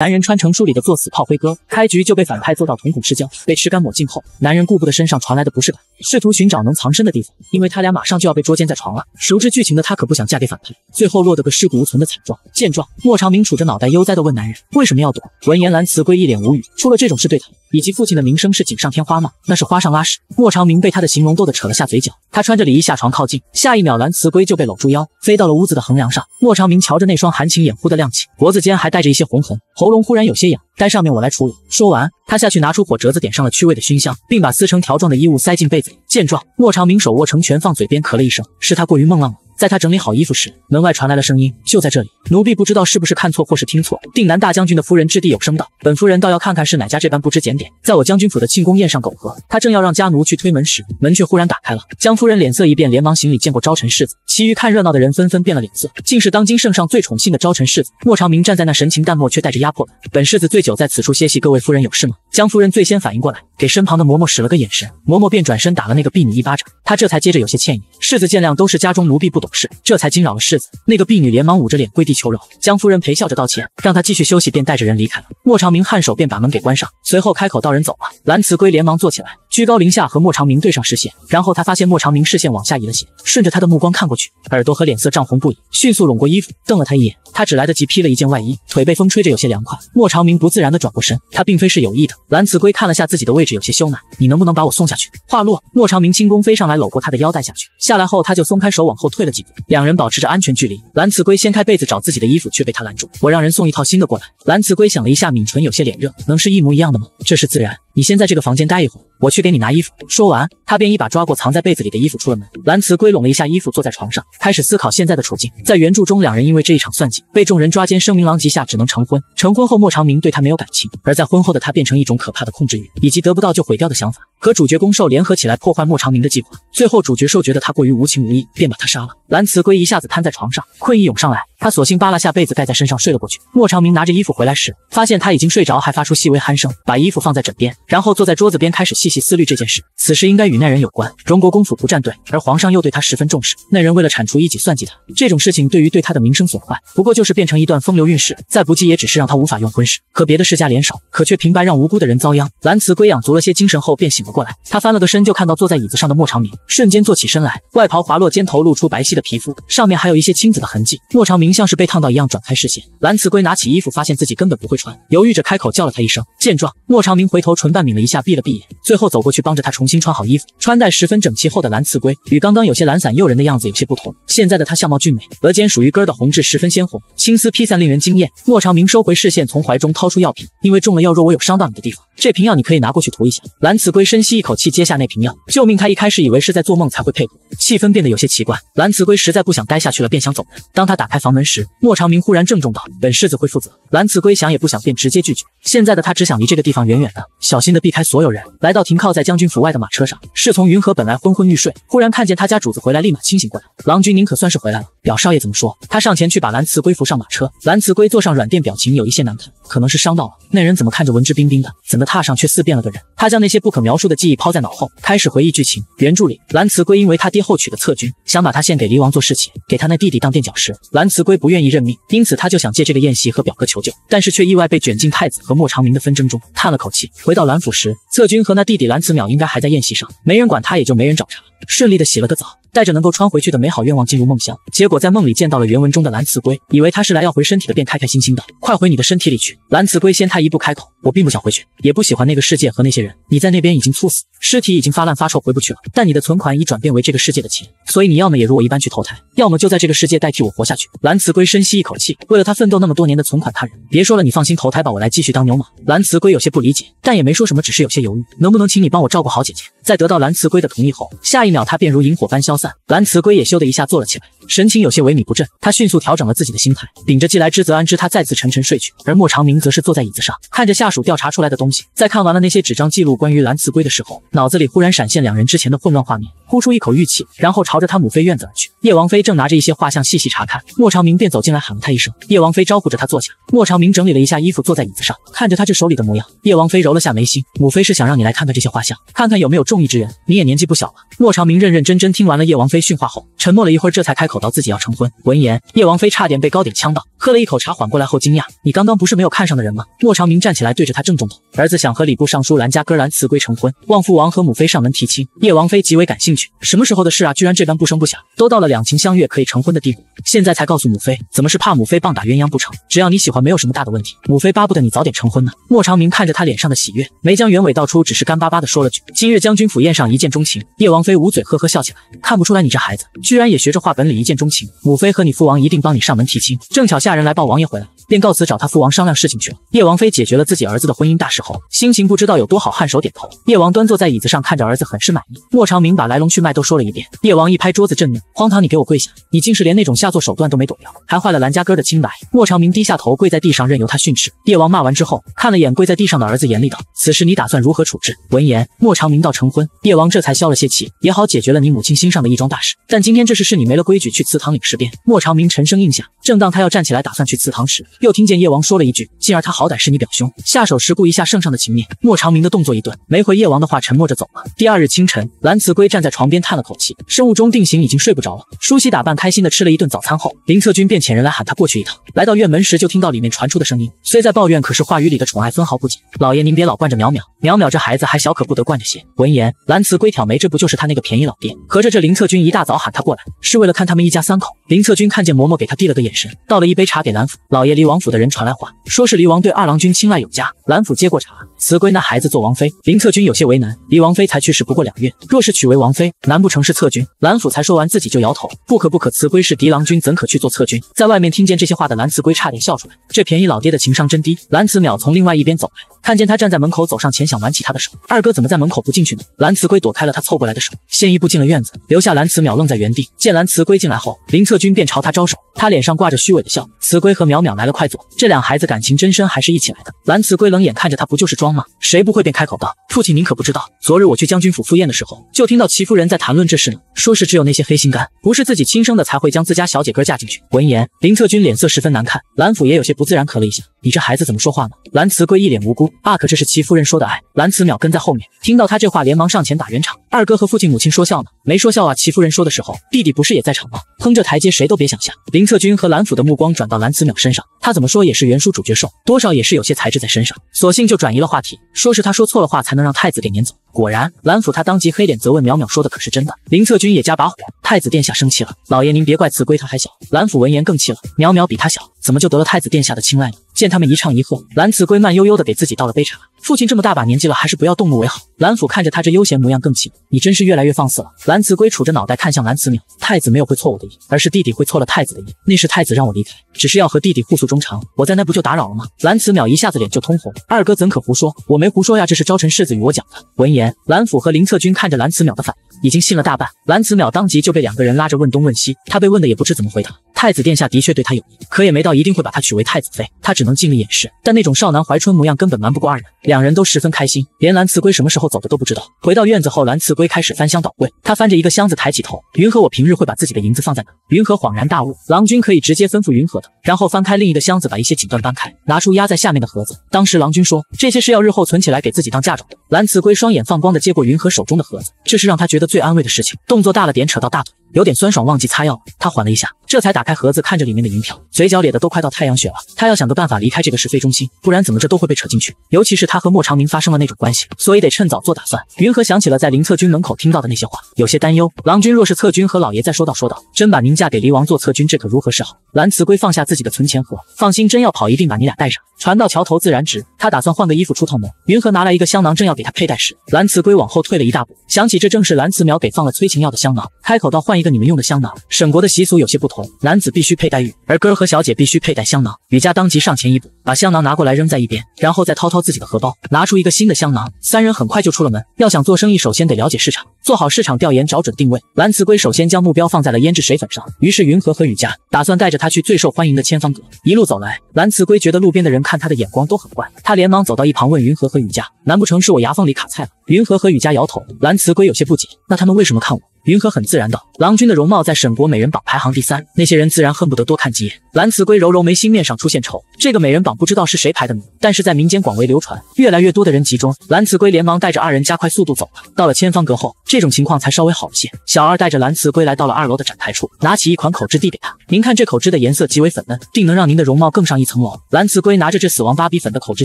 男人穿成书里的作死炮灰哥，开局就被反派揍到瞳孔失焦，被吃干抹净后，男人顾不得身上传来的不适感，试图寻找能藏身的地方，因为他俩马上就要被捉奸在床了。熟知剧情的他可不想嫁给反派，最后落得个尸骨无存的惨状。见状，莫长明杵着脑袋悠哉地问男人：“为什么要躲？”闻言，蓝慈归一脸无语，出了这种事对他以及父亲的名声是锦上添花吗？那是花上拉屎。莫长明被他的形容逗得扯了下嘴角，他穿着里衣下床靠近，下一秒蓝慈归就被搂住腰，飞到了屋子的横梁上。莫长明瞧着那双含情掩护的亮起，脖子间还带着一些红痕，喉咙忽然有些痒。待上面我来处理。说完，他下去拿出火折子，点上了去味的熏香，并把撕成条状的衣物塞进被子里。见状，莫长明手握成拳，放嘴边咳了一声。是他过于梦浪了。在他整理好衣服时，门外传来了声音。就在这里，奴婢不知道是不是看错或是听错。定南大将军的夫人掷地有声道：“本夫人倒要看看是哪家这般不知检点，在我将军府的庆功宴上苟合。”他正要让家奴去推门时，门却忽然打开了。江夫人脸色一变，连忙行礼，见过招臣世子。其余看热闹的人纷纷变了脸色，竟是当今圣上最宠幸的招臣世子莫长明站在那，神情淡漠却带着压迫感。本世子醉酒在此处歇息，各位夫人有事吗？江夫人最先反应过来，给身旁的嬷嬷使了个眼神，嬷嬷便转身打了那个婢女一巴掌。她这才接着有些歉意：“世子见谅，都是家中奴婢不懂是，这才惊扰了世子。”那个婢女连忙捂着脸跪地求饶。江夫人陪笑着道歉，让她继续休息，便带着人离开了。莫长明颔首便把门给关上，随后开口道：“人走了。”蓝慈归连忙坐起来，居高临下和莫长明对上视线，然后他发现莫长明视线往下移了些，顺着他的目光看过去，耳朵和脸色涨红不已，迅速拢过衣服，瞪了他一眼。他只来得及披了一件外衣，腿被风吹着有些凉快。莫长明不自然地转过身，他并非是有意的。蓝慈归看了下自己的位置，有些羞赧：“你能不能把我送下去？”话落，莫长明轻功飞上来，搂过他的腰带下去。下来后，他就松开手，往后退了几步，两人保持着安全距离。蓝慈归掀开被子找自己的衣服，却被他拦住：“我让人送一套新的过来。”蓝慈归想了一下，抿唇，有些脸热：“能是一模一样的吗？”这是自然。你先在这个房间待一会儿，我去给你拿衣服。说完，他便一把抓过藏在被子里的衣服，出了门。蓝慈归拢了一下衣服，坐在床上，开始思考现在的处境。在原著中，两人因为这一场算计，被众人抓奸，声名狼藉下，只能成婚。成婚后，莫长明对他没有感情，而在婚后的他变成一种可怕的控制欲，以及得不到就毁掉的想法。和主角攻受联合起来破坏莫长明的计划。最后，主角受觉得他过于无情无义，便把他杀了。蓝慈归一下子瘫在床上，困意涌上来，他索性扒拉下被子盖在身上睡了过去。莫长明拿着衣服回来时，发现他已经睡着，还发出细微鼾声，把衣服放在枕边，然后坐在桌子边。开始细细思虑这件事，此事应该与那人有关。荣国公府不站队，而皇上又对他十分重视。那人为了铲除异己，算计他。这种事情对于对他的名声损坏，不过就是变成一段风流韵事。再不济也只是让他无法用婚事。可别的世家联手，可却平白让无辜的人遭殃。蓝慈归养足了些精神后，便醒了过来。他翻了个身，就看到坐在椅子上的莫长明，瞬间坐起身来，外袍滑落，肩头露出白皙的皮肤，上面还有一些青紫的痕迹。莫长明像是被烫到一样，转开视线。蓝慈归拿起衣服，发现自己根本不会穿，犹豫着开口叫了他一声。见状，莫长明回头唇瓣抿了一下，闭了闭眼，最后走过去。帮着他重新穿好衣服，穿戴十分整齐后的蓝刺龟与刚刚有些懒散诱人的样子有些不同。现在的他相貌俊美，额间属于根的红痣十分鲜红，青丝披散令人惊艳。莫长明收回视线，从怀中掏出药品，因为中了药，若我有伤到你的地方，这瓶药你可以拿过去涂一下。蓝刺龟深吸一口气，接下那瓶药。救命！他一开始以为是在做梦才会配合，气氛变得有些奇怪。蓝刺龟实在不想待下去了，便想走人。当他打开房门时，莫长明忽然郑重道：“本世子会负责。”蓝刺龟想也不想，便直接拒绝。现在的他只想离这个地方远远的，小心的避开所有人。来到停靠在将军府外的马车上。侍从云和本来昏昏欲睡，忽然看见他家主子回来，立马清醒过来。郎君，您可算是回来了。表少爷怎么说？他上前去把蓝慈归扶上马车。蓝慈归坐上软垫，表情有一些难看，可能是伤到了。那人怎么看着文质彬彬的，怎的踏上却似变了个人？他将那些不可描述的记忆抛在脑后，开始回忆剧情。原著里，蓝慈归因为他爹后娶的侧君，想把他献给离王做侍妾，给他那弟弟当垫脚石。蓝慈归不愿意认命，因此他就想借这个宴席和表哥求救，但是却意外被卷进太子和莫长明的纷争中。叹了口气，回到蓝府时，侧君和那弟弟蓝慈淼应该还在宴席上，没人管他。也就没人找茬，顺利的洗了个澡。带着能够穿回去的美好愿望进入梦乡，结果在梦里见到了原文中的蓝雌龟，以为他是来要回身体的，便开开心心的快回你的身体里去。蓝雌龟先他一步开口，我并不想回去，也不喜欢那个世界和那些人。你在那边已经猝死，尸体已经发烂发臭，回不去了。但你的存款已转变为这个世界的钱，所以你要么也如我一般去投胎，要么就在这个世界代替我活下去。蓝雌龟深吸一口气，为了他奋斗那么多年的存款他人，别说了，你放心投胎吧，我来继续当牛马。蓝雌龟有些不理解，但也没说什么，只是有些犹豫。能不能请你帮我照顾好姐姐？在得到蓝雌龟的同意后，下一秒他便如萤火般消散。蓝雌龟。也咻的一下坐了起来，神情有些萎靡不振。他迅速调整了自己的心态，顶着既来之则安之，他再次沉沉睡去。而莫长明则是坐在椅子上，看着下属调查出来的东西。在看完了那些纸张记录关于蓝瓷龟的时候，脑子里忽然闪现两人之前的混乱画面。呼出一口玉气，然后朝着他母妃院子而去。叶王妃正拿着一些画像细细查看，莫长明便走进来喊了他一声。叶王妃招呼着他坐下。莫长明整理了一下衣服，坐在椅子上，看着他这手里的模样。叶王妃揉了下眉心，母妃是想让你来看看这些画像，看看有没有中意之人。你也年纪不小了。莫长明认认真真听完了叶王妃训话后，沉默了一会儿，这才开口道自己要成婚。闻言，叶王妃差点被糕点呛到，喝了一口茶，缓过来后惊讶：“你刚刚不是没有看上的人吗？”莫长明站起来，对着他郑重道：“儿子想和礼部尚书兰家哥兰辞归成婚，望父王和母妃上门提亲。”叶王妃极为感兴趣：“什么时候的事啊？居然这般不声不响，都到了两情相悦可以成婚的地步，现在才告诉母妃，怎么是怕母妃棒打鸳鸯不成？只要你喜欢，没有什么大的问题。母妃巴不得你早点成婚呢。”莫长明看着他脸上的喜悦，没将原委道出，只是干巴巴的说了句：“今日将军府宴上一见钟情。”叶王妃捂嘴呵呵笑起来，看不出来你这孩子居然也学着话本里一见钟情。母妃和你父王一定帮你上门提亲，正巧下人来报王爷回来，便告辞找他父王商量事情去了。叶王妃解决了自己儿子的婚姻大事后，心情不知道有多好，颔首点头。叶王端坐在椅子上，看着儿子，很是满意。莫长明把来龙去脉都说了一遍。叶王一拍桌子，震怒：“荒唐！你给我跪下！你竟是连那种下作手段都没躲掉，还坏了兰家哥的清白！”莫长明低下头，跪在地上，任由他训斥。叶王骂完之后，看了眼跪在地上的儿子，严厉道：“此事你打算如何处置？”闻言，莫长明道：“成婚。”叶王这才消了些气，也好解决了你母亲心上的一桩大事。但今天这事是你没了规矩，去祠堂领事便。莫长明沉声应下。正当他要站起来打算去祠堂时，又听见叶王说了一句：“静儿他好歹是你表兄，下手时顾一下圣上的情面。”莫长明的动作一顿，没回叶王的话，沉默着走了。第二日清晨，蓝慈归站在床边叹了口气，生物钟定型，已经睡不着了。梳洗打扮，开心的吃了一顿早餐后，林策军便遣人来喊他过去一趟。来到院门时，就听到里面传出的声音，虽在抱怨，可是话语里的宠爱分毫不减。老爷您别老惯着淼淼，淼淼这孩子还小，可不得惯着些。闻言，蓝慈归挑眉，这不就是他那个便宜老爹？合着这林策军一大早喊他过来，是为了看他们一家三口。林策军看见嬷嬷给他递了个眼神，倒了一杯茶给蓝府老爷。离我王府的人传来话，说是离王对二郎君青睐有加。蓝府接过茶，辞归那孩子做王妃。林策军有些为难，离王妃才去世不过两月，若是娶为王妃，难不成是策军？蓝府才说完，自己就摇头，不可不可，辞归是嫡郎君，怎可去做策军？在外面听见这些话的蓝慈归差点笑出来，这便宜老爹的情商真低。蓝慈淼从另外一边走来。看见他站在门口，走上前想挽起他的手。二哥怎么在门口不进去呢？蓝慈归躲开了他凑过来的手，先一步进了院子，留下蓝慈淼愣在原地。见蓝慈归进来后，林策军便朝他招手，他脸上挂着虚伪的笑。慈归和淼淼来了，快坐。这两孩子感情真深，还是一起来的？蓝慈归冷眼看着他，不就是装吗？谁不会便开口道：“父亲您可不知道，昨日我去将军府赴宴的时候，就听到齐夫人在谈论这事呢。说是只有那些黑心肝，不是自己亲生的，才会将自家小姐哥嫁进去。”闻言，林策军脸色十分难看，蓝府也有些不自然，咳了一下：“你这孩子怎么说话呢？”蓝慈归一脸无辜：“啊，可这是齐夫人说的。”哎，蓝慈淼跟在后面，听到他这话，连忙上前打圆场：“二哥和父亲母亲说笑呢，没说笑啊。齐夫人说的时候，弟弟不是也在场吗？哼，这台阶谁都别想下。”林策军和蓝府的目光转到蓝慈淼身上，他怎么说也是原书主角兽，多少也是有些才智在身上，索性就转移了话题，说是他说错了话，才能让太子给撵走。果然，蓝府他当即黑脸责问淼淼说的可是真的。林策军也加把火，太子殿下生气了，老爷您别怪慈归他还小。蓝府闻言更气了，淼淼比他小，怎么就得了太子殿下的青睐呢？见他们一唱一和，蓝慈归慢悠悠的给自己倒了杯茶。父亲这么大把年纪了，还是不要动怒为好。蓝府看着他这悠闲模样更气，你真是越来越放肆了。蓝慈归杵着脑袋看向蓝慈淼，太子没有会错我的意，而是弟弟会错了太子的意。那是太子让我离开，只是要和弟弟互诉衷肠，我在那不就打扰了吗？蓝慈淼一下子脸就通红，二哥怎可胡说？我没胡说呀，这是朝臣世子与我讲的。闻言，蓝府和林策军看着蓝慈淼的反应，已经信了大半。蓝慈淼当即就被两个人拉着问东问西，他被问的也不知怎么回答。太子殿下的确对他有意，可也没到一定会把他娶为太子妃，他只能尽力掩饰。但那种少男怀春模样根本瞒不过二人，两人都十分开心，连蓝慈归什么时候走的都不知道。回到院子后，蓝慈归开始翻箱倒柜，他翻着一个箱子，抬起头，云和我平日会把自己的银子放在哪？云和恍然大悟，郎君可以直接吩咐云和的。然后翻开另一个箱子，把一些锦缎搬开，拿出压在下面的盒子。当时郎君说，这些是要日后存起来给自己当嫁妆的。蓝慈归双眼放光的接过云禾手中的盒子，这是让他觉得最安慰的事情。动作大了点，扯到大腿。有点酸爽，忘记擦药了。他缓了一下，这才打开盒子，看着里面的银票，嘴角咧的都快到太阳穴了。他要想个办法离开这个是非中心，不然怎么着都会被扯进去。尤其是他和莫长明发生了那种关系，所以得趁早做打算。云和想起了在林策军门口听到的那些话，有些担忧。郎君若是策军和老爷再说道说道，真把您嫁给离王做策军，这可如何是好？蓝慈归放下自己的存钱盒，放心，真要跑，一定把你俩带上。船到桥头自然直。他打算换个衣服出趟门。云和拿来一个香囊，正要给他佩戴时，蓝慈归往后退了一大步，想起这正是蓝慈苗给放了催情药的香囊，开口道换一个你们用的香囊。沈国的习俗有些不同，男子必须佩戴玉，而哥儿和小姐必须佩戴香囊。雨佳当即上前一步，把香囊拿过来扔在一边，然后再掏掏自己的荷包，拿出一个新的香囊。三人很快就出了门。要想做生意，首先得了解市场，做好市场调研，找准定位。蓝慈龟首先将目标放在了胭脂水粉上，于是云和和雨佳打算带着他去最受欢迎的千方阁。一路走来，蓝慈龟觉得路边的人看他的眼光都很怪，他连忙走到一旁问云和和雨佳：难不成是我牙缝里卡菜了？云和和雨佳摇头，蓝慈龟有些不解，那他们为什么看我？云禾很自然道：“郎君的容貌在沈国美人榜排行第三，那些人自然恨不得多看几眼。”蓝慈归揉揉眉心，面上出现愁。这个美人榜不知道是谁排的名，但是在民间广为流传，越来越多的人集中。蓝慈归连忙带着二人加快速度走了。到了千方阁后，这种情况才稍微好了些。小二带着蓝慈归来到了二楼的展台处，拿起一款口脂递给他：“您看这口脂的颜色极为粉嫩，定能让您的容貌更上一层楼。”蓝慈归拿着这死亡芭比粉的口脂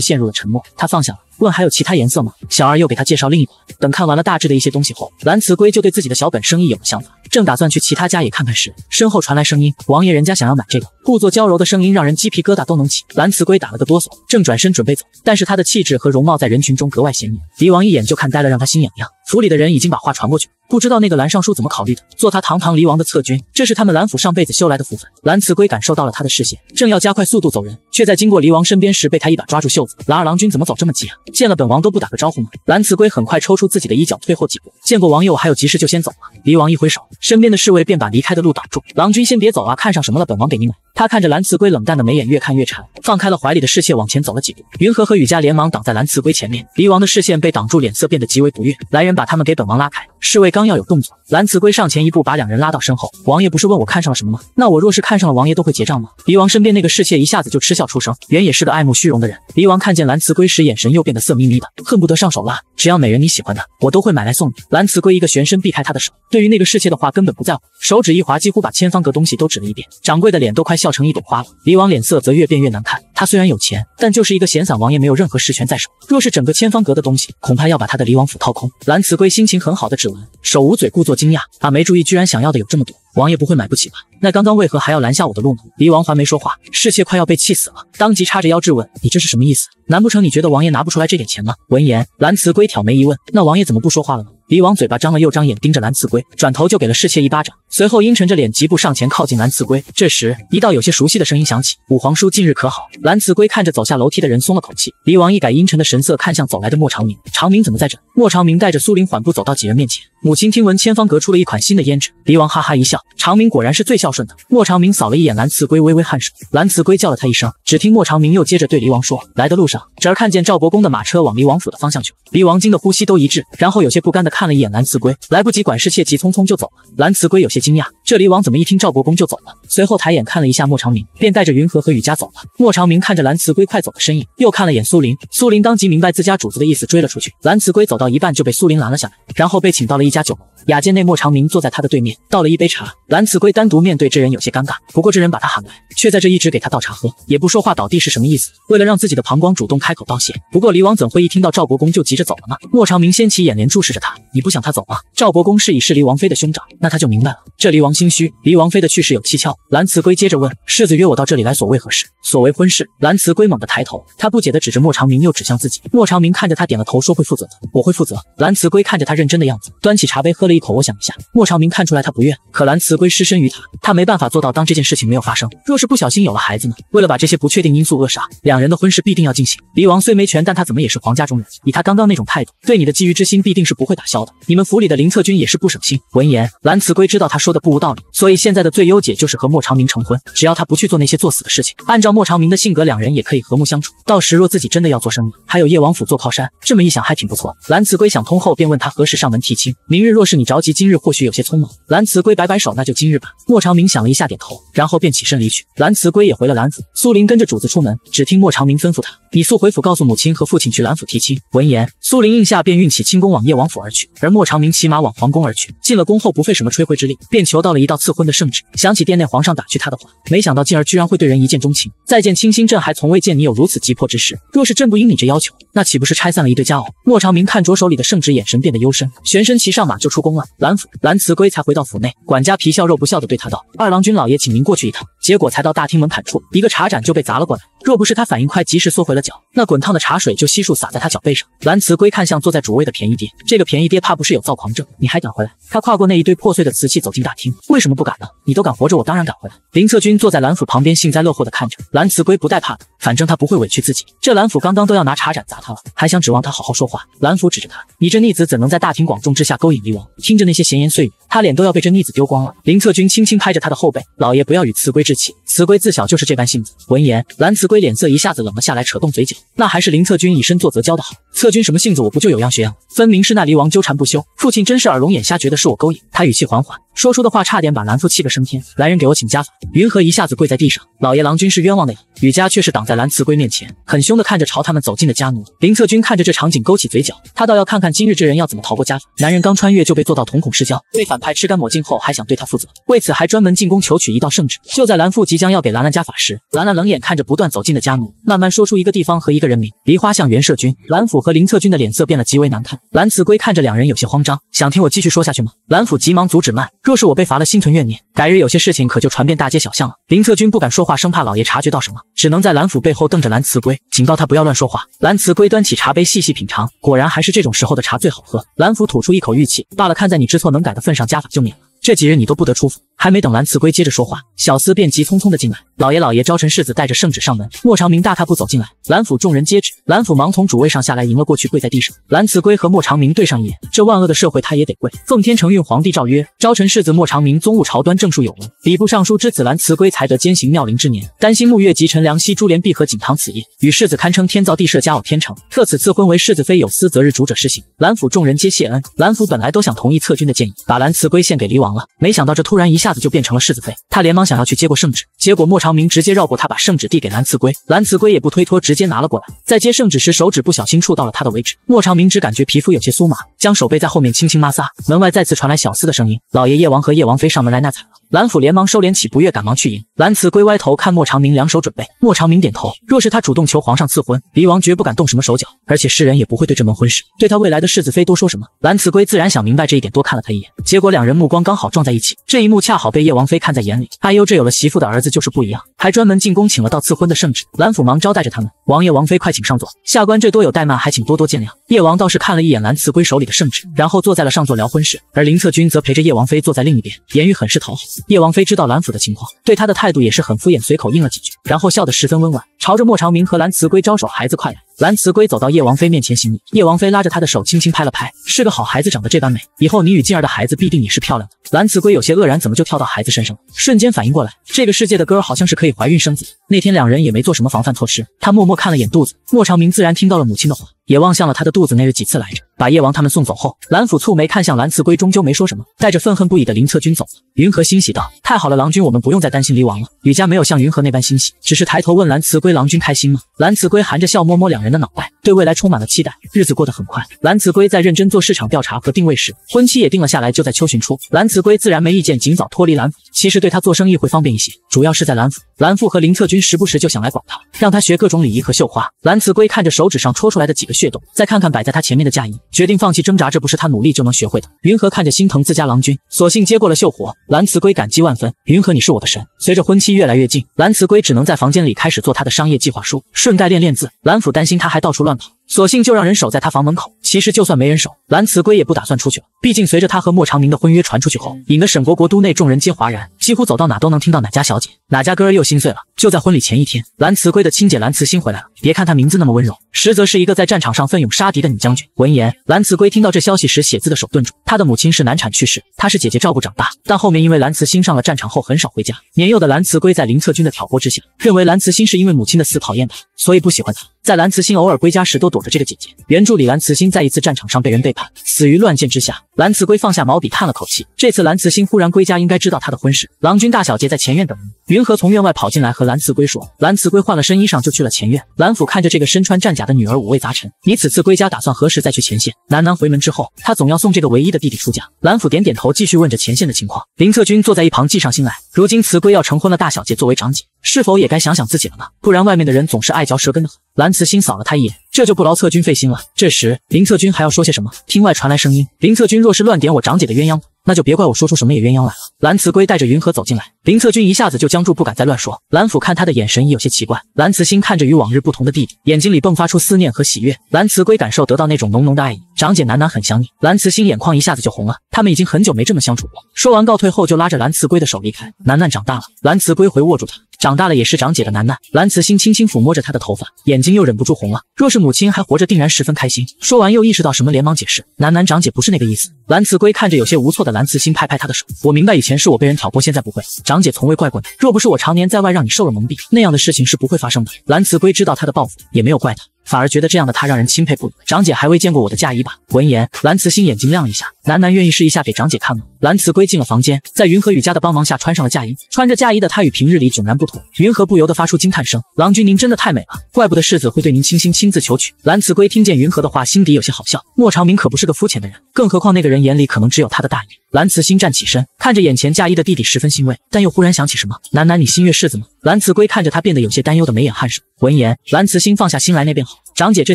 陷入了沉默，他放下了。问还有其他颜色吗？小二又给他介绍另一款。等看完了大致的一些东西后，蓝慈归就对自己的小本生意有了想法，正打算去其他家也看看时，身后传来声音：“王爷，人家想要买这个。”故作娇柔的声音让人鸡皮疙瘩都能起。蓝慈归打了个哆嗦，正转身准备走，但是他的气质和容貌在人群中格外显眼。离王一眼就看呆了，让他心痒痒。府里的人已经把话传过去，不知道那个蓝尚书怎么考虑的，做他堂堂离王的侧军，这是他们蓝府上辈子修来的福分。蓝慈归感受到了他的视线，正要加快速度走人，却在经过离王身边时被他一把抓住袖子。蓝二郎君怎么走这么急啊？见了本王都不打个招呼吗？蓝慈归很快抽出自己的衣角，退后几步，见过王爷，我还有急事就先走了。离王一挥手，身边的侍卫便把离开的路挡住。郎君先别走啊，看上什么了？本王给你买。他看着蓝慈归冷淡的眉眼，越看越馋，放开了怀里的侍妾，往前走了几步。云禾和雨佳连忙挡在蓝慈归前面，离王的视线被挡住，脸色变得极为不悦。来人，把他们给本王拉开！侍卫刚要有动作，蓝慈归上前一步，把两人拉到身后。王爷不是问我看上了什么吗？那我若是看上了，王爷都会结账吗？离王身边那个侍妾一下子就嗤笑出声，原也是个爱慕虚荣的人。离王看见蓝慈归时，眼神又变得色眯眯的，恨不得上手拉。只要美人你喜欢的，我都会买来送你。蓝慈归一个旋身避开他的手，对于那个侍妾的话根本不在乎，手指一划，几乎把千方阁东西都指了一遍。掌柜的脸都快笑成一朵花了。离王脸色则越变越难看。他虽然有钱，但就是一个闲散王爷，没有任何实权在手。若是整个千方阁的东西，恐怕要把他的离王府掏空。蓝慈归心情很好的指纹，手捂嘴，故作惊讶，啊，没注意，居然想要的有这么多。王爷不会买不起吧？那刚刚为何还要拦下我的路呢？离王还没说话，侍妾快要被气死了，当即叉着腰质问：“你这是什么意思？难不成你觉得王爷拿不出来这点钱吗？”闻言，蓝慈归挑眉一问：“那王爷怎么不说话了呢？”离王嘴巴张了又张，眼盯着蓝慈归，转头就给了侍妾一巴掌，随后阴沉着脸疾步上前靠近蓝慈归。这时，一道有些熟悉的声音响起：“五皇叔近日可好？”蓝慈归看着走下楼梯的人，松了口气。离王一改阴沉的神色，看向走来的莫长明：“长明怎么在这？”莫长明带着苏林缓步走到几人面前。母亲听闻千方阁出了一款新的胭脂，离王哈哈一笑：“长明果然是最孝顺的。”莫长明扫了一眼蓝慈归，微微颔首。蓝慈归叫了他一声，只听莫长明又接着对离王说：“来的路上，侄儿看见赵国公的马车往离王府的方向去了。”离王惊的呼吸都一滞，然后有些不甘的看了一眼蓝慈归，来不及管侍妾，急匆匆就走了。蓝慈归有些惊讶，这离王怎么一听赵国公就走了？随后抬眼看了一下莫长明，便带着云禾和雨佳走了。莫长明看着蓝慈归快走的身影，又看了眼苏林，苏林当即明白自家主子的意思，追了出去。蓝慈归走到一半就被苏林拦了下来，然后被请到了一家酒楼。雅间内莫长明坐在他的对面，倒了一杯茶。蓝慈归单独面对这人有些尴尬，不过这人把他喊来，却在这一直给他倒茶喝，也不说话倒地是什么意思？为了让自己的膀胱主动开口道谢。不过离王怎会一听到赵国公就急着走了呢？莫长明掀起眼帘注视着他，你不想他走吗？赵国公是以是离王妃的兄长，那他就明白了。这离王心虚，离王妃的去世有蹊跷。蓝慈归接着问，世子约我到这里来所为何事？所谓婚事。蓝慈归猛地抬头，他不解地指着莫长明，又指向自己。莫长明看着他点了头，说会负责的，我会负责。蓝慈归看着他认真的样子，端起茶杯喝了一口，我想一下。莫长明看出来他不愿，可蓝慈归失身于他，他没办法做到当这件事情没有发生。若是不小心有了孩子呢？为了把这些不确定因素扼杀，两人的婚事必定要进行。离王虽没权，但他怎么也是皇家中人，以他刚刚那种态度，对你的觊觎之心必定是不会打消的。你们府里的林策军也是不省心。闻言，蓝慈归知道他说的不无道道理，所以现在的最优解就是和莫长明成婚，只要他不去做那些作死的事情，按照莫长明的性格，两人也可以和睦相处。到时若自己真的要做生意，还有叶王府做靠山，这么一想还挺不错。蓝慈归想通后，便问他何时上门提亲。明日若是你着急，今日或许有些匆忙。蓝慈归摆摆手，那就今日吧。莫长明想了一下，点头，然后便起身离去。蓝慈归也回了蓝府。苏林跟着主子出门，只听莫长明吩咐他：“你速回府，告诉母亲和父亲去蓝府提亲。”闻言，苏林应下，便运起轻功往叶王府而去。而莫长明骑马往皇宫而去。进了宫后，不费什么吹灰之力，便求到了一道赐婚的圣旨。想起殿内皇上打趣他的话，没想到进儿居然会对人一见钟情。再见清心朕，还从未见你有如此急迫之事。若是朕不应你这要求，那岂不是拆散了一对佳偶？莫长明看着手里的圣旨，眼神变得幽深，旋身骑上马就出宫了。蓝府，蓝慈归才回到府内，管家皮笑肉不笑的对他道：“二郎君老爷，请您过去一趟。”结果才到大厅门槛处，一个茶盏就被砸了过来。若不是他反应快，及时缩回了脚，那滚烫的茶水就悉数洒在他脚背上。蓝慈归看向坐在主位的便宜爹，这个便宜爹怕不是有躁狂症？你还敢回来？他跨过那一堆破碎的瓷器，走进大厅。为什么不敢呢？你都敢活着，我当然敢回来。林策军坐在蓝府旁边，幸灾乐祸的看着蓝慈归，不带怕的，反正他不会委屈自己。这蓝府刚刚都要拿茶盏砸他了，还想指望他好好说话？蓝府指着他，你这逆子怎能在大庭广众之下勾引离王？听着那些闲言碎语，他脸都要被这逆子丢光了。林策军轻轻拍着他的后背，老爷不要与慈归置气。慈龟自小就是这般性子。闻言，蓝慈龟脸色一下子冷了下来，扯动嘴角。那还是林策军以身作则教的好。策军什么性子，我不就有样学样？分明是那离王纠缠不休，父亲真是耳聋眼瞎，觉得是我勾引他。语气缓缓说出的话，差点把蓝父气个升天。来人，给我请家法。云河一下子跪在地上，老爷，郎君是冤枉的呀。雨家却是挡在蓝慈龟面前，很凶的看着朝他们走近的家奴。林策军看着这场景，勾起嘴角，他倒要看看今日这人要怎么逃过家法。男人刚穿越就被做到瞳孔失焦，被反派吃干抹净后，还想对他负责，为此还专门进宫求取一道圣旨。就在蓝父即将将要给兰兰加法时，兰兰冷眼看着不断走近的家奴，慢慢说出一个地方和一个人名：梨花巷袁社军。兰府和林策军的脸色变得极为难看。蓝慈龟看着两人有些慌张，想听我继续说下去吗？兰府急忙阻止慢，若是我被罚了，心存怨念，改日有些事情可就传遍大街小巷了。林策军不敢说话，生怕老爷察觉到什么，只能在兰府背后瞪着蓝慈龟，警告他不要乱说话。蓝慈龟端起茶杯细细品尝，果然还是这种时候的茶最好喝。兰府吐出一口玉气，罢了，看在你知错能改的份上，家法就免了。这几日你都不得出府。还没等蓝慈龟接着说话，小厮便急匆匆的进来。老爷，老爷，招臣世子带着圣旨上门。莫长明大踏步走进来，蓝府众人接旨。蓝府忙从主位上下来，迎了过去，跪在地上。蓝慈龟和莫长明对上一眼，这万恶的社会他也得跪。奉天承运，皇帝诏曰：招臣世子莫长明，宗务朝端，正数有闻。礼部尚书之子蓝慈龟，才得兼行妙龄之年。担心沐月，及臣梁希、珠帘璧合，锦堂此夜，与世子堪称天造地设，佳偶天成。特此赐婚为世子妃，有司择日，主者施行。蓝府众人皆谢恩。蓝府本来都想同意策军的建议，把蓝慈龟献给离王了，没想到这突然一下子就变成了世子妃。他连忙想要去接过圣旨，结果莫长明直接绕过他，把圣旨递给蓝慈龟。蓝慈龟也不推脱，直接拿了过来。在接圣旨时，手指不小心触到了他的尾指。莫长明只感觉皮肤有些酥麻，将手背在后面轻轻摩挲。门外再次传来小厮的声音：“老爷，叶王和叶王妃上门来纳采了。”蓝府连忙收敛起不悦，赶忙去迎。蓝慈龟歪头看莫长明，两手准备。莫长明点头。若是他主动求皇上赐婚，离王绝不敢动什么手脚，而且世人也不会对这门婚事，对他未来的世子妃多说什么。蓝慈龟自然想明白这一点，多看了他一眼。结果两人目光刚好撞在一起，这一幕恰恰好被叶王妃看在眼里。哎呦，这有了媳妇的儿子就是不一样，还专门进宫请了道赐婚的圣旨。蓝府忙招待着他们。王爷王妃快请上座。下官这多有怠慢，还请多多见谅。叶王倒是看了一眼蓝慈龟手里的圣旨，然后坐在了上座聊婚事，而林策军则陪着叶王妃坐在另一边，言语很是讨好。叶王妃知道蓝。府的情况，对他的态度也是很敷衍，随口应了几句，然后笑得十分温婉，朝着莫长明和蓝慈龟招手：“孩子快来。”蓝慈龟走到叶王妃面前行礼，叶王妃拉着他的手轻轻拍了拍，是个好孩子，长得这般美，以后你与静儿的孩子必定也是漂亮的。蓝慈龟有些愕然，怎么就跳到孩子身上了？瞬间反应过来，这个世界的歌儿好像是可以怀孕生子。那天两人也没做什么防范措施，他默默看了眼肚子，莫长明自然听到了母亲的话，也望向了他的肚子，那日几次来着。把叶王他们送走后，蓝府蹙眉看向蓝慈龟，终究没说什么，带着愤恨不已的林策军走了。云河欣喜道：“太好了，郎君，我们不用再担心离王了。”雨家没有像云河那般欣喜，只是抬头问蓝慈龟：“郎君开心吗？”蓝慈龟含着笑摸摸两人的脑袋，对未。来充满了期待，日子过得很快。蓝慈龟在认真做市场调查和定位时，婚期也定了下来，就在秋旬初。蓝慈龟自然没意见，尽早脱离蓝府。其实对他做生意会方便一些，主要是在蓝府。蓝父和林策军时不时就想来管他，让他学各种礼仪和绣花。蓝慈龟看着手指上戳出来的几个穴洞，再看看摆在他前面的嫁衣，决定放弃挣扎。这不是他努力就能学会的。云禾看着心疼自家郎君，索性接过了绣活。蓝慈龟感激万分。云河，你是我的神。随着婚期越来越近，蓝慈龟只能在房间里开始做他的商业计划书，顺带练练字。蓝府担心他还到处乱跑。索性就让人守在他房门口。其实就算没人守，蓝慈龟也不打算出去了。毕竟随着他和莫长明的婚约传出去后，引得沈国国都内众人皆哗然，几乎走到哪都能听到哪家小姐、哪家哥儿又心碎了。就在婚礼前一天，蓝慈龟的亲姐蓝慈心回来了。别看她名字那么温柔，实则是一个在战场上奋勇杀敌的女将军。闻言，蓝慈龟听到这消息时，写字的手顿住。他的母亲是难产去世，他是姐姐照顾长大，但后面因为蓝慈心上了战场后很少回家。年幼的蓝慈龟在林策军的挑拨之下，认为蓝慈心是因为母亲的死讨厌他，所以不喜欢他。在蓝慈欣偶尔归家时，都躲着这个姐姐。原著里蓝慈欣在一次战场上被人背叛，死于乱箭之下。蓝慈龟放下毛笔，叹了口气。这次蓝慈欣忽然归家，应该知道他的婚事。郎君大小姐在前院等你。云河从院外跑进来，和蓝慈龟说。蓝慈龟换了身衣裳，就去了前院。蓝府看着这个身穿战甲的女儿，五味杂陈。你此次归家，打算何时再去前线？楠楠回门之后，他总要送这个唯一的弟弟出嫁。蓝府点点头，继续问着前线的情况。林策军坐在一旁，计上心来。如今慈龟要成婚了，大小姐作为长姐。是否也该想想自己了呢？不然外面的人总是爱嚼舌根的很。蓝慈欣扫了他一眼，这就不劳策军费心了。这时林策军还要说些什么？厅外传来声音：林策军若是乱点我长姐的鸳鸯，那就别怪我说出什么野鸳鸯来了。蓝慈龟带着云禾走进来，林策军一下子就僵住，不敢再乱说。蓝府看他的眼神已有些奇怪。蓝慈欣看着与往日不同的弟弟，眼睛里迸发出思念和喜悦。蓝慈龟感受得到那种浓浓的爱意。长姐楠楠很想你。蓝慈欣眼眶一下子就红了。他们已经很久没这么相处过。说完告退后，就拉着蓝慈龟的手离开。楠楠长大了。蓝慈龟回握住他。长大了也是长姐的楠楠。蓝慈心轻轻抚摸着她的头发，眼睛又忍不住红了。若是母亲还活着，定然十分开心。说完又意识到什么，连忙解释：“楠楠，长姐不是那个意思。”蓝慈归看着有些无措的蓝慈心，拍拍她的手：“我明白，以前是我被人挑拨，现在不会。长姐从未怪过你。若不是我常年在外，让你受了蒙蔽，那样的事情是不会发生的。”蓝慈归知道他的报复，也没有怪他。反而觉得这样的他让人钦佩不已。长姐还未见过我的嫁衣吧？闻言，蓝慈心眼睛亮了一下，楠楠愿意试一下给长姐看吗？蓝慈归进了房间，在云和雨家的帮忙下穿上了嫁衣。穿着嫁衣的她与平日里迥然不同。云和不由得发出惊叹声：“郎君，您真的太美了，怪不得世子会对您倾心，亲自求娶。”蓝慈归听见云和的话，心底有些好笑。莫长明可不是个肤浅的人，更何况那个人眼里可能只有他的大义。蓝慈心站起身，看着眼前嫁衣的弟弟，十分欣慰，但又忽然想起什么：“楠楠，你心悦世子吗？”蓝慈龟看着他变得有些担忧的眉眼颔首。闻言，蓝慈心放下心来，那便好。长姐这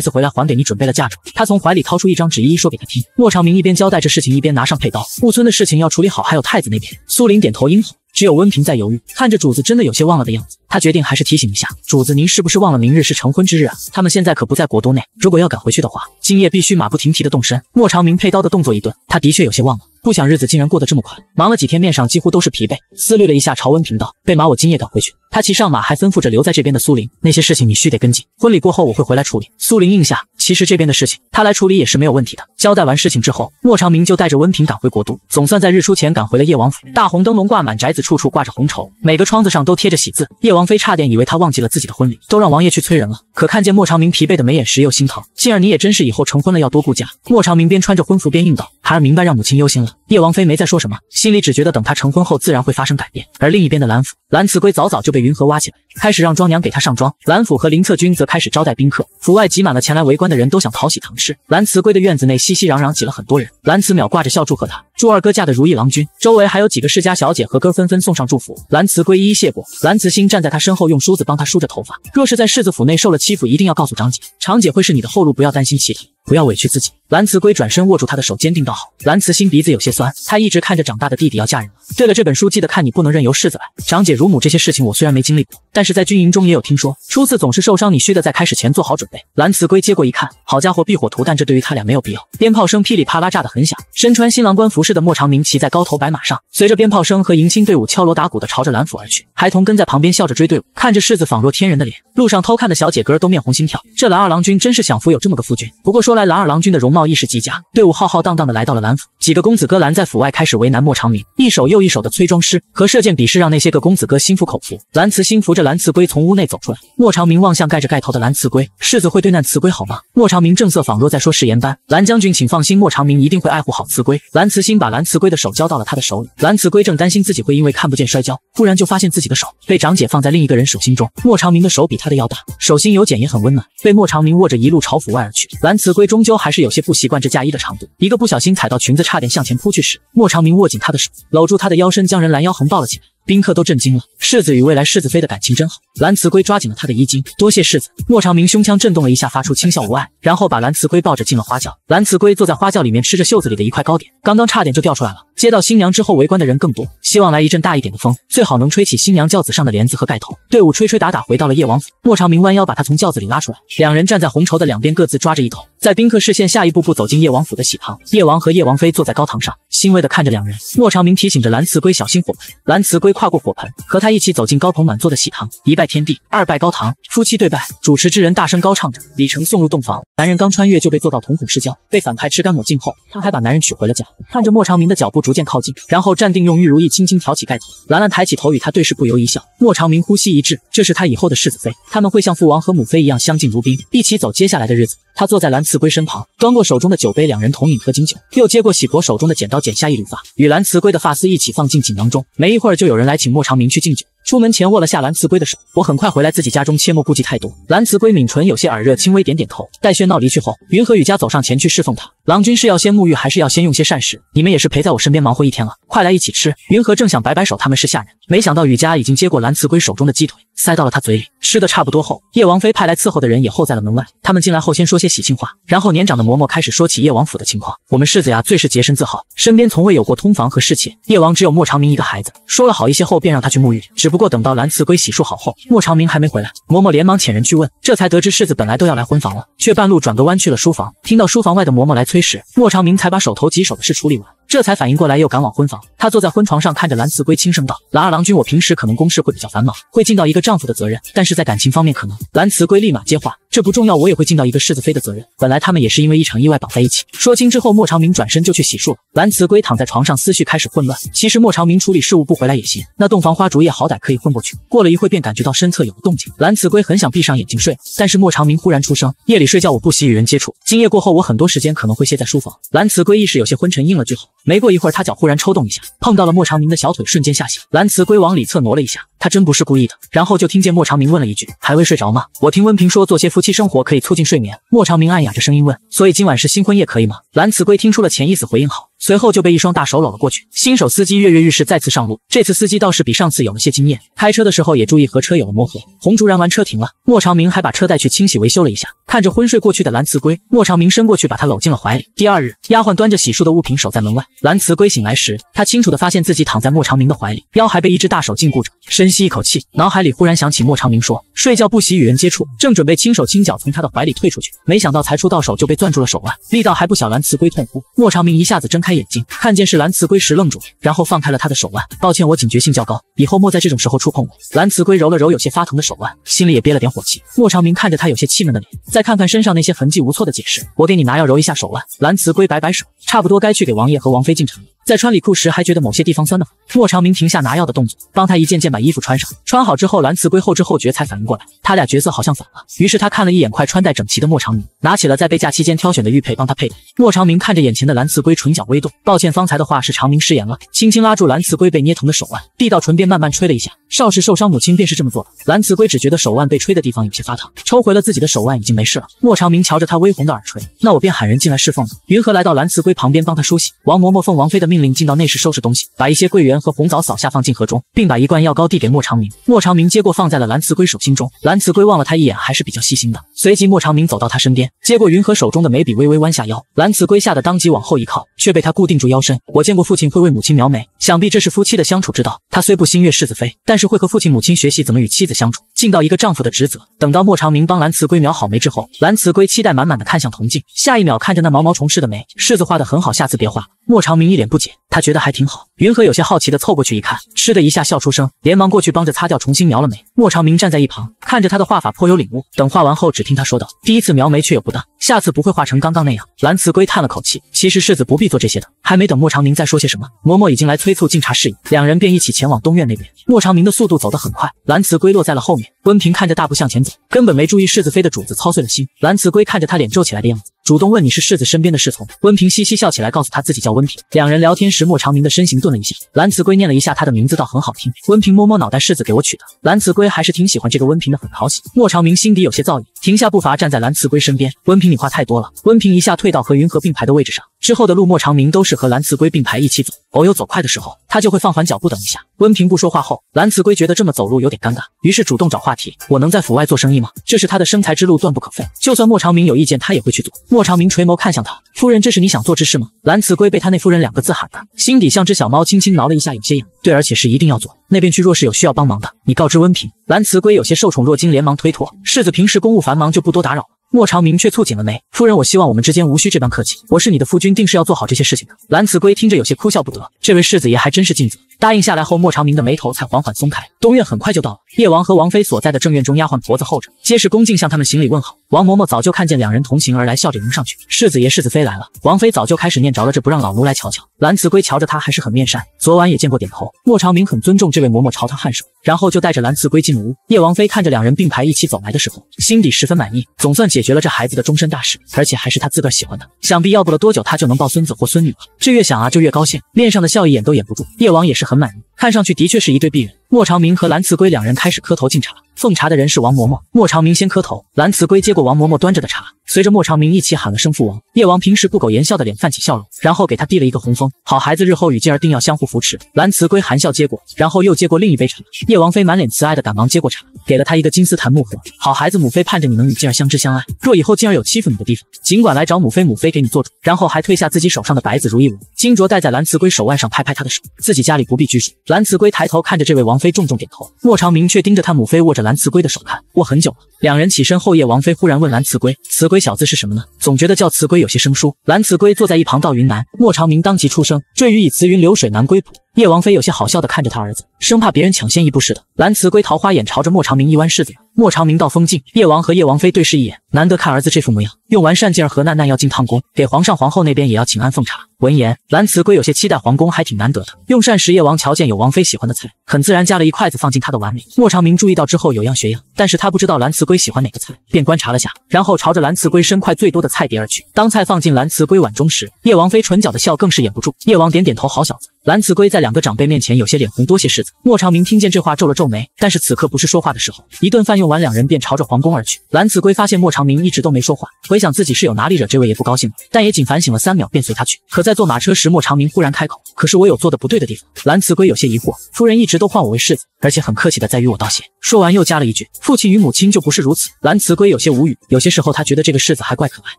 次回来还给你准备了嫁妆。他从怀里掏出一张纸，一一说给他听。莫长明一边交代这事情，一边拿上佩刀。木村的事情要处理好，还有太子那边。苏林点头应好。只有温平在犹豫，看着主子真的有些忘了的样子，他决定还是提醒一下主子，您是不是忘了明日是成婚之日啊？他们现在可不在国都内，如果要赶回去的话，今夜必须马不停蹄的动身。莫长明佩刀的动作一顿，他的确有些忘了。不想日子竟然过得这么快，忙了几天，面上几乎都是疲惫。思虑了一下，朝温平道：“备马，我今夜赶回去。”他骑上马，还吩咐着留在这边的苏林：“那些事情你须得跟进。婚礼过后，我会回来处理。”苏林应下。其实这边的事情他来处理也是没有问题的。交代完事情之后，莫长明就带着温平赶回国都，总算在日出前赶回了叶王府。大红灯笼挂满宅子，处处挂着红绸，每个窗子上都贴着喜字。叶王妃差点以为他忘记了自己的婚礼，都让王爷去催人了。可看见莫长明疲惫的眉眼时，又心疼。静儿，你也真是以后成婚了要多顾家。莫长明边穿着婚服边应道：“孩儿明白，让母亲忧心了。”叶王妃没再说什么，心里只觉得等她成婚后自然会发生改变。而另一边的兰府，蓝慈圭早早就被云禾挖起来，开始让庄娘给他上妆。蓝府和林策军则开始招待宾客，府外挤满了前来围观的人，都想讨喜糖吃。蓝慈圭的院子内熙熙攘攘挤了很多人，蓝慈淼挂着笑祝贺他，祝二哥嫁得如意郎君。周围还有几个世家小姐和哥纷纷送上祝福。蓝慈圭一一谢过，蓝慈欣站在他身后，用梳子帮他梳着头发。若是在世子府内受了欺负，一定要告诉长姐，长姐会是你的后路，不要担心其他。不要委屈自己。蓝慈圭转身握住他的手，坚定道：“好。”蓝慈欣鼻子有些酸，他一直看着长大的弟弟要嫁人了。对了，这本书记得看，你不能任由世子来。长姐、乳母这些事情我虽然没经历过，但是在军营中也有听说，初次总是受伤，你需得在开始前做好准备。蓝慈圭接过一看，好家伙，避火图，但这对于他俩没有必要。鞭炮声噼里啪啦炸得很响，身穿新郎官服饰的莫长明骑在高头白马上，随着鞭炮声和迎亲队伍敲锣打鼓的朝着蓝府而去，孩童跟在旁边笑着追队伍，看着世子仿若天人的脸，路上偷看的小姐哥都面红心跳。这蓝二郎君真是享福有这么个夫君。不过说来，蓝二郎君的容貌。意识极佳，队伍浩浩荡荡的来到了蓝府。几个公子哥拦在府外，开始为难莫长明，一手又一手的催妆师和射箭比试，让那些个公子哥心服口服。蓝慈心扶着蓝慈圭从屋内走出来，莫长明望向盖着盖头的蓝慈圭，世子会对难慈圭好吗？莫长明正色仿若在说誓言般，蓝将军请放心，莫长明一定会爱护好慈圭。蓝慈心把蓝慈圭的手交到了他的手里，蓝慈圭正担心自己会因为看不见摔跤，忽然就发现自己的手被长姐放在另一个人手心中。莫长明的手比他的要大，手心有茧也很温暖，被莫长明握着一路朝府外而去。蓝慈圭终究还是有些不习惯这嫁衣的长度。一个不小心踩到裙子，差点向前扑去时，莫长明握紧她的手，搂住她的腰身，将人拦腰横抱了起来。宾客都震惊了，世子与未来世子妃的感情真好。蓝慈圭抓紧了他的衣襟，多谢世子。莫长明胸腔震动了一下，发出轻笑无碍，然后把蓝慈圭抱着进了花轿。蓝慈圭坐在花轿里面，吃着袖子里的一块糕点，刚刚差点就掉出来了。接到新娘之后，围观的人更多，希望来一阵大一点的风，最好能吹起新娘轿子上的帘子和盖头。队伍吹吹打打回到了叶王府，莫长明弯腰把他从轿子里拉出来，两人站在红绸的两边，各自抓着一头，在宾客视线下一步步走进叶王府的喜堂。叶王和叶王妃坐在高堂上，欣慰地看着两人。莫长明提醒着蓝慈圭小心火盆。蓝慈 跨过火盆和。他一起走进高朋满座的喜堂，一拜天地，二拜高堂，夫妻对拜。主持之人大声高唱着，李成送入洞房。男人刚穿越就被做到瞳孔失焦，被反派吃干抹净后，他还把男人娶回了家。看着莫长明的脚步逐渐靠近，然后站定，用玉如意轻轻挑起盖头。兰兰抬起头与他对视，不由一笑。莫长明呼吸一滞，这是他以后的世子妃，他们会像父王和母妃一样相敬如宾，一起走接下来的日子。他坐在蓝慈圭身旁，端过手中的酒杯，两人同饮喝金酒，又接过喜婆手中的剪刀，剪下一缕发，与蓝慈圭的发丝一起放进锦囊中。没一会儿，就有人人来请莫长明去敬酒。出门前握了下蓝慈圭的手，我很快回来，自己家中切莫顾忌太多。蓝慈圭抿唇，有些耳热，轻微点点头。待喧闹离去后，云和雨家走上前去侍奉他。郎君是要先沐浴，还是要先用些膳食？你们也是陪在我身边忙活一天了，快来一起吃。云和正想摆摆手，他们是下人，没想到雨佳已经接过蓝慈圭手中的鸡腿，塞到了他嘴里。吃的差不多后，叶王妃派来伺候的人也候在了门外。他们进来后，先说些喜庆话，然后年长的嬷嬷开始说起叶王府的情况。我们世子呀，最是洁身自好，身边从未有过通房和侍妾。叶王只有莫长明一个孩子。说了好一些后，便让他去沐浴。只不过等到蓝慈归洗漱好后，莫长明还没回来。嬷嬷连忙遣人去问，这才得知世子本来都要来婚房了，却半路转个弯去了书房。听到书房外的嬷嬷来催时，莫长明才把手头棘手的事处理完。这才反应过来，又赶往婚房。她坐在婚床上，看着蓝慈归，轻声道：“蓝二郎君，我平时可能公事会比较繁忙，会尽到一个丈夫的责任，但是在感情方面可能……”蓝慈归立马接话：“这不重要，我也会尽到一个世子妃的责任。本来他们也是因为一场意外绑在一起。”说清之后，莫长明转身就去洗漱了。蓝慈归躺在床上，思绪开始混乱。其实莫长明处理事务不回来也行，那洞房花烛夜好歹可以混过去。过了一会，便感觉到身侧有了动静。蓝慈归很想闭上眼睛睡，但是莫长明忽然出声：“夜里睡觉我不喜与人接触，今夜过后我很多时间可能会歇在书房。”蓝慈归意识有些昏沉，应了句后。没过一会儿，他脚忽然抽动一下，碰到了莫长明的小腿，瞬间吓醒。蓝慈归往里侧挪了一下，他真不是故意的。然后就听见莫长明问了一句：“还未睡着吗？”我听温平说，做些夫妻生活可以促进睡眠。莫长明暗哑着声音问：“所以今晚是新婚夜，可以吗？”蓝慈归听出了潜意思，回应好。随后就被一双大手搂了过去。新手司机跃跃欲试，再次上路。这次司机倒是比上次有了些经验，开车的时候也注意和车友磨合。红烛燃完，车停了。莫长明还把车带去清洗维修了一下。看着昏睡过去的蓝慈归，莫长明伸过去把他搂进了怀里。第二日，丫鬟端着洗漱的物品守在门外。蓝慈归醒来时，他清楚的发现自己躺在莫长明的怀里，腰还被一只大手禁锢着。深吸一口气，脑海里忽然想起莫长明说睡觉不喜与人接触，正准备轻手轻脚从他的怀里退出去，没想到才出到手就被攥住了手腕，力道还不小。蓝慈归痛呼。莫长明一下子睁开开眼睛，看见。是蓝瓷龟时愣住，然后放开了他的手腕。抱歉，我警觉性较高，以后莫在这种时候触碰我。蓝瓷龟揉了揉有些发疼的手腕，心里也憋了点火气。莫长明看着他有些气闷的脸，再看看身上那些痕迹，无措的解释：“我给你拿药揉一下手腕。”蓝瓷龟摆摆手，差不多该去给王爷和王妃进城了。在穿里裤时还觉得某些地方酸的很。莫长明停下拿药的动作，帮他一件件把衣服穿上。穿好之后，蓝慈归后知后觉才反应过来，他俩角色好像反了。于是他看了一眼快穿戴整齐的莫长明，拿起了在备假期间挑选的玉佩帮他佩戴。莫长明看着眼前的蓝慈归，唇角微动，抱歉，方才的话是长明失言了，轻轻拉住蓝慈归被捏疼的手腕，递到唇边慢慢吹了一下。少时受伤，母亲便是这么做的。蓝慈归只觉得手腕被吹的地方有些发烫，抽回了自己的手腕，已经没事了。莫长明瞧着他微红的耳垂，那我便喊人进来侍奉了。云禾来到蓝慈归旁边帮他梳洗。王嬷嬷奉王妃的命令进到内室收拾东西，把一些桂圆和红枣扫下放进盒中，并把一罐药膏递给莫长明。莫长明接过放在了蓝慈归手心中。蓝慈归望了他一眼，还是比较细心的。随即莫长明走到他身边，接过云禾手中的眉笔，微微弯下腰。蓝慈归吓得当即往后一靠，却被他固定住腰身。我见过父亲会为母亲描眉，想必这是夫妻的相处之道。他虽不心悦世子妃，但是会和父亲母亲学习怎么与妻子相处，尽到一个丈夫的职责。等到莫长明帮蓝慈归描好眉之后，蓝慈归期待满满的看向铜镜，下一秒看着那毛毛虫似的眉，柿子画的很好，下次别画。莫长明一脸不解，他觉得还挺好。云禾有些好奇的凑过去一看，嗤的一下笑出声，连忙过去帮着擦掉，重新描了眉。莫长明站在一旁，看着他的画法颇有领悟。等画完后，只听他说道：“第一次描眉却有不当，下次不会画成刚刚那样。”蓝慈归叹了口气，其实世子不必做这些的。还没等莫长明再说些什么，嬷嬷已经来催促敬茶事宜，两人便一起前往东院那边。莫长明的速度走得很快，蓝慈归落在了后面。温平看着大步向前走，根本没注意世子妃的主子操碎了心。蓝慈归看着他脸皱起来的样子。主动问你是世子身边的侍从，温平嘻嘻笑起来，告诉他自己叫温平。两人聊天时，莫长明的身形顿了一下，蓝慈归念了一下他的名字，倒很好听。温平摸摸脑袋，世子给我取的。蓝慈归还是挺喜欢这个温平的，很讨喜。莫长明心底有些造诣，停下步伐，站在蓝慈归身边。温平，你话太多了。温平一下退到和云禾并排的位置上，之后的路莫长明都是和蓝慈归并排一起走，偶有走快的时候，他就会放缓脚步等一下。温平不说话后，蓝慈归觉得这么走路有点尴尬，于是主动找话题。我能在府外做生意吗？这是他的生财之路，断不可废。就算莫长明有意见，他也会去做。莫长明垂眸看向他，夫人，这是你想做之事吗？蓝慈归被他那夫人两个字喊的，心底像只小猫，轻轻挠了一下，有些痒。对，而且是一定要做。那边去，若是有需要帮忙的，你告知温平。蓝慈归有些受宠若惊，连忙推脱。世子平时公务繁忙，就不多打扰了。莫长明却蹙紧了眉，夫人，我希望我们之间无需这般客气。我是你的夫君，定是要做好这些事情的。蓝慈归听着有些哭笑不得，这位世子爷还真是尽责。答应下来后，莫长明的眉头才缓缓松开。东院很快就到了，叶王和王妃所在的正院中，丫鬟婆子候着，皆是恭敬向他们行礼问好。王嬷嬷早就看见两人同行而来，笑着迎上去：“世子爷、世子妃来了。”王妃早就开始念着了，这不让老奴来瞧瞧。蓝慈归瞧着他还是很面善，昨晚也见过，点头。莫长明很尊重这位嬷嬷，朝他颔首，然后就带着蓝慈归进了屋。叶王妃看着两人并排一起走来的时候，心底十分满意，总算解决了这孩子的终身大事，而且还是他自个儿喜欢的。想必要不了多久，他就能抱孙子或孙女了。这越想啊，就越高兴，面上的笑意掩都掩不住。叶王也是很满意，看上去的确是一对璧人。莫长明和蓝慈归两人开始磕头敬茶，奉茶的人是王嬷嬷。莫长明先磕头，蓝慈归接过王嬷嬷端着的茶，随着莫长明一起喊了声父王。叶王平时不苟言笑的脸泛起笑容，然后给他递了一个红封，好孩子，日后与静儿定要相互扶持。蓝慈归含笑接过，然后又接过另一杯茶。叶王妃满脸慈爱的赶忙接过茶，给了他一个金丝檀木盒，好孩子，母妃盼着你能与静儿相知相爱。若以后静儿有欺负你的地方，尽管来找母妃，母妃给你做主。然后还褪下自己手上的白子如意纹，金镯戴在蓝慈归手腕上，拍拍他的手，自己家里不必拘束。蓝辞龟抬头看着这位王妃，重重点头。莫长明却盯着他母妃握着蓝辞龟的手看，握很久了。两人起身后，叶王妃忽然问蓝辞龟：“辞龟小子是什么呢？总觉得叫辞龟有些生疏。”蓝辞龟坐在一旁道：“云南。”莫长明当即出声：“坠鱼以辞云流水南归浦。”叶王妃有些好笑的看着他儿子，生怕别人抢先一步似的。蓝辞归桃花眼朝着莫长明一弯，柿子眼。莫长明道：“风静。”叶王和叶王妃对视一眼，难得看儿子这副模样。用完善劲儿和难难要进烫宫，给皇上皇后那边也要请安奉茶。闻言，蓝辞归有些期待，皇宫还挺难得的。用膳时，叶王瞧见有王妃喜欢的菜，很自然夹了一筷子放进他的碗里。莫长明注意到之后，有样学样，但是他不知道蓝辞归喜欢哪个菜，便观察了下，然后朝着蓝辞归生块最多的菜碟而去。当菜放进蓝辞归碗中时，叶王妃唇角的笑更是掩不住。叶王点点头，好小子。蓝辞归在两个长辈面前有些脸红，多谢世子。莫长明听见这话皱了皱眉，但是此刻不是说话的时候。一顿饭用完，两人便朝着皇宫而去。蓝辞归发现莫长明一直都没说话，回想自己是有哪里惹这位爷不高兴了，但也仅反省了三秒，便随他去。可在坐马车时，莫长明忽然开口：“可是我有做的不对的地方。”蓝辞归有些疑惑：“夫人一直都唤我为世子，而且很客气的在与我道谢。”说完又加了一句：“父亲与母亲就不是如此。”蓝辞归有些无语，有些时候他觉得这个世子还怪可爱。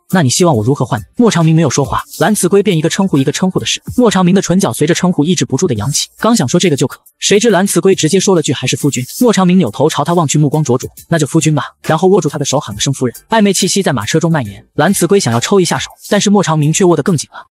那你希望我如何唤你？莫长明没有说话，蓝辞归便一个称呼一个称呼的事。莫长明的唇角随着称虎抑制不住的扬起。刚想说这个就可，谁知蓝辞归直接说了句还是夫君。莫长明扭头朝他望去，目光灼灼，那就夫君吧。然后握住他的手喊了声夫人。暧昧气息在马车中蔓延，蓝辞归想要抽一下手，但是莫长明却握得更紧了。